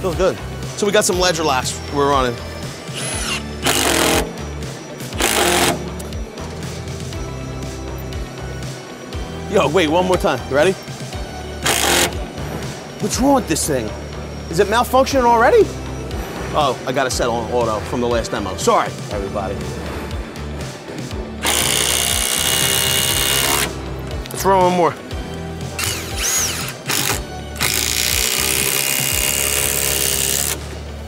Feels good. So we got some ledger locks we're running. Yo, wait, one more time. You ready? What's wrong with this thing? Is it malfunctioning already? Oh, I got to set on auto from the last demo. Sorry, everybody. Let's run one more.